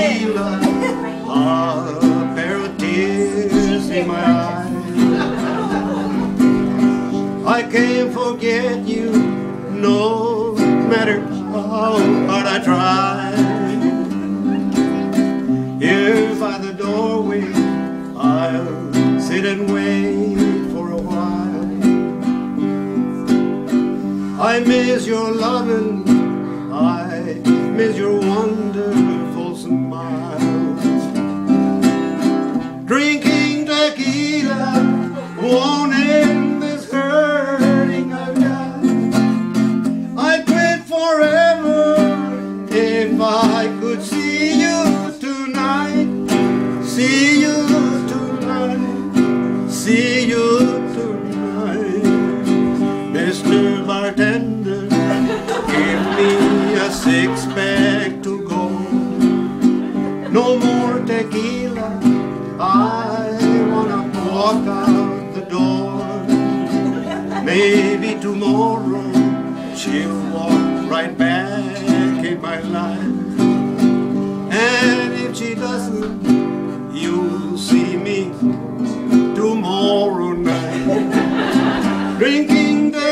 a pair of tears in my eyes. I can't forget you, no matter how hard I try. Here by the doorway, I'll sit and wait for a while. I miss your loving, I miss your See you tonight. See you tonight. Mr. Bartender, give me a six pack to go. No more tequila. I wanna walk out the door. Maybe tomorrow she'll walk right back